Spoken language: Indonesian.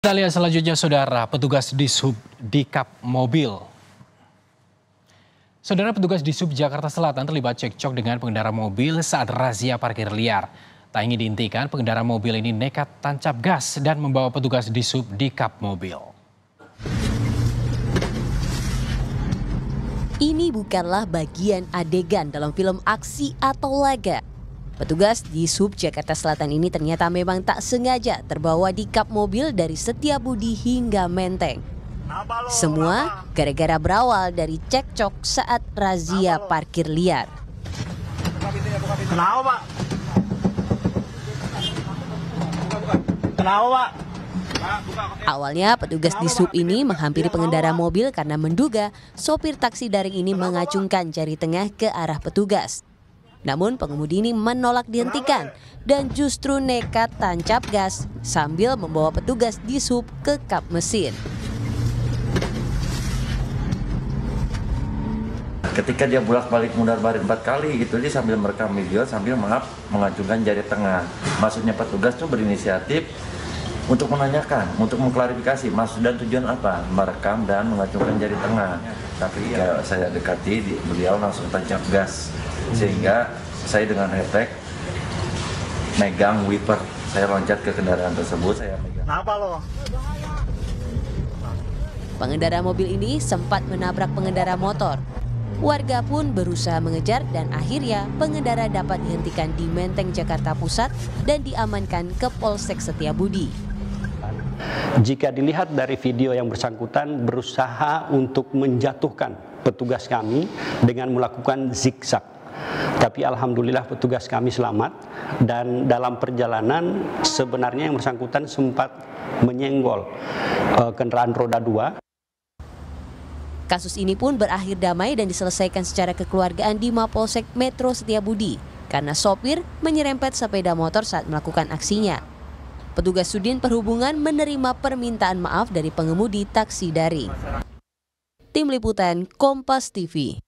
Kita lihat selanjutnya saudara, petugas di sub di kap mobil. Saudara petugas di sub Jakarta Selatan terlibat cekcok dengan pengendara mobil saat razia parkir liar. Tak ingin dihentikan, pengendara mobil ini nekat tancap gas dan membawa petugas di sub di kap mobil. Ini bukanlah bagian adegan dalam film aksi atau laga. Petugas di Sub Jakarta Selatan ini ternyata memang tak sengaja terbawa di kap mobil dari Setiabudi hingga Menteng. Semua gara-gara berawal dari cekcok saat razia parkir liar. Kenapa, Pak? Kenapa, Pak? Awalnya petugas di sub ini menghampiri pengendara mobil karena menduga sopir taksi daring ini mengacungkan jari tengah ke arah petugas. Namun pengemudi ini menolak dihentikan dan justru nekat tancap gas sambil membawa petugas di sub ke kap mesin. Ketika dia bolak-balik mundar balik empat kali gitu, dia sambil merekam video sambil maaf mengacungkan jari tengah. Maksudnya petugas tuh berinisiatif untuk menanyakan, untuk mengklarifikasi maksud dan tujuan apa merekam dan mengacungkan jari tengah. Tapi ya saya dekati, beliau langsung tancap gas sehingga saya dengan refleks megang wiper saya loncat ke kendaraan tersebut saya megang Kenapa lo? Pengendara mobil ini sempat menabrak pengendara motor. Warga pun berusaha mengejar dan akhirnya pengendara dapat dihentikan di Menteng Jakarta Pusat dan diamankan ke Polsek Setiabudi. Jika dilihat dari video yang bersangkutan berusaha untuk menjatuhkan petugas kami dengan melakukan zigzag tapi alhamdulillah petugas kami selamat dan dalam perjalanan sebenarnya yang bersangkutan sempat menyenggol uh, kendaraan roda dua. Kasus ini pun berakhir damai dan diselesaikan secara kekeluargaan di Mapolsek Metro Setiabudi karena sopir menyerempet sepeda motor saat melakukan aksinya. Petugas Sudin Perhubungan menerima permintaan maaf dari pengemudi taksi daring. Tim Liputan Kompas TV